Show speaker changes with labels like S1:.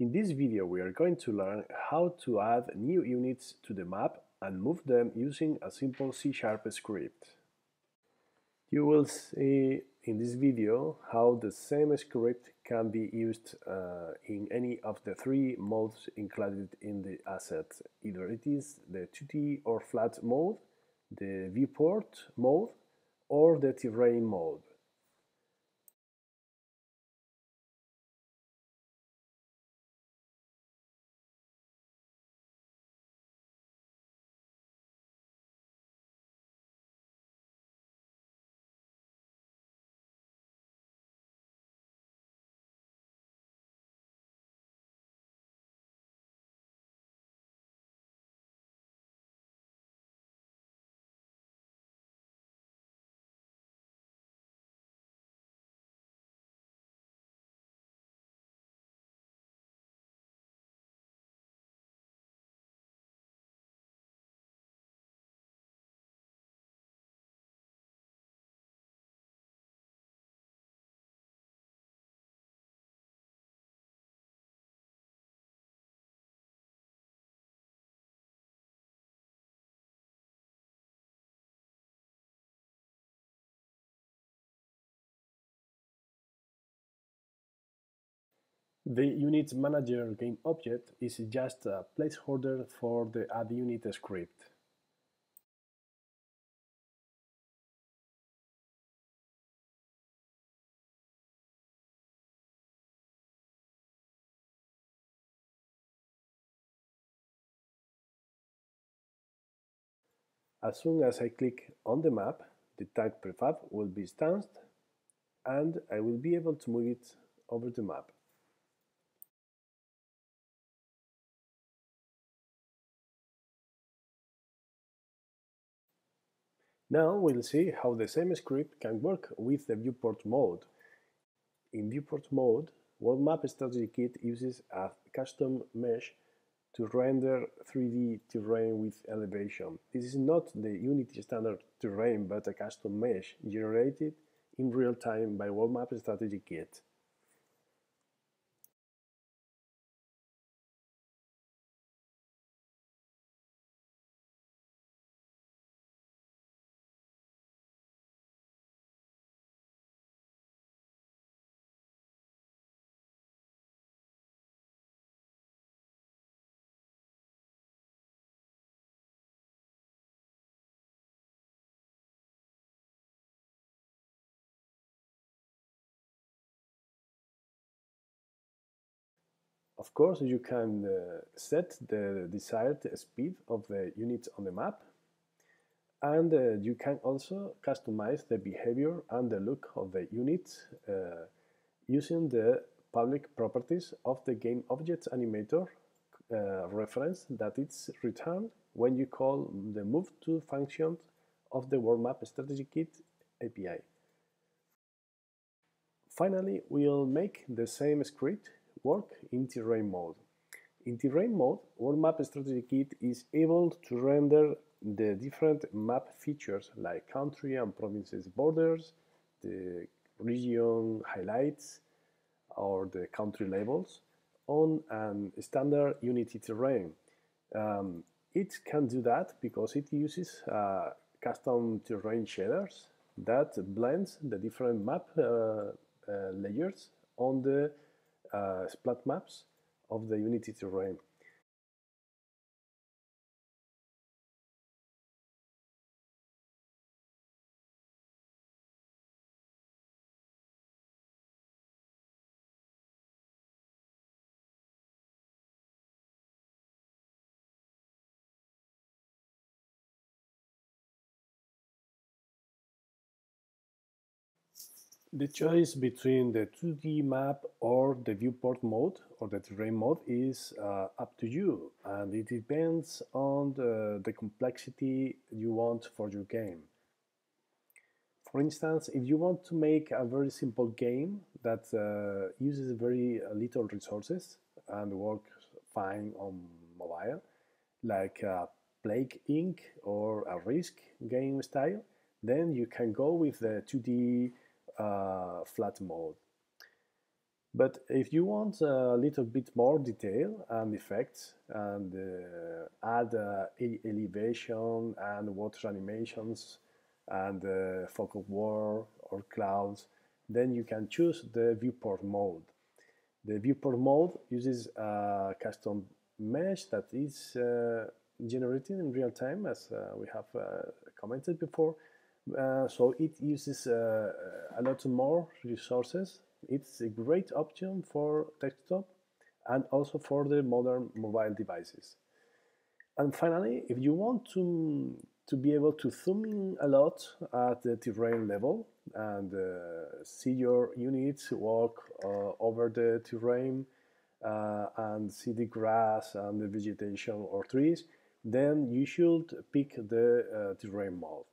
S1: In this video we are going to learn how to add new units to the map and move them using a simple C-sharp script. You will see in this video how the same script can be used uh, in any of the three modes included in the asset. Either it is the 2D or flat mode, the viewport mode, or the terrain mode. The Unit Manager game object is just a placeholder for the add unit script. As soon as I click on the map, the tank prefab will be stanced and I will be able to move it over the map. Now we'll see how the same script can work with the viewport mode. In viewport mode, World Map Strategy Kit uses a custom mesh to render 3D terrain with elevation. This is not the Unity standard terrain, but a custom mesh generated in real time by World Map Strategy Kit. Of course, you can uh, set the desired speed of the units on the map, and uh, you can also customize the behavior and the look of the units uh, using the public properties of the game objects animator uh, reference that is returned when you call the move to function of the world map strategy kit API. Finally, we'll make the same script work in terrain mode. In terrain mode, World Map Strategy Kit is able to render the different map features like country and provinces borders, the region highlights, or the country labels on a standard Unity terrain. Um, it can do that because it uses uh, custom terrain shaders that blends the different map uh, uh, layers on the Uh, splat maps of the Unity terrain. The choice between the 2D map or the viewport mode or the terrain mode is uh, up to you and it depends on the, the, complexity you want for your game. For instance, if you want to make a very simple game that uh, uses very little resources and works fine on mobile, like Plague Inc. or a Risk game style, then you can go with the 2D uh, flat mode. But if you want a little bit more detail and effects and uh, add uh, elevation and water animations and uh, fog of war or clouds, then you can choose the viewport mode. The viewport mode uses a custom mesh that is uh, generated in real time as uh, we have uh, commented before. So it uses a lot more resources it's a great option for desktop and also for the modern mobile devices. And finally, if you want to, to be able to zoom in a lot at the terrain level and uh, see your units walk uh, over the terrain uh, and see the grass and the vegetation or trees, then you should pick the uh, terrain mode.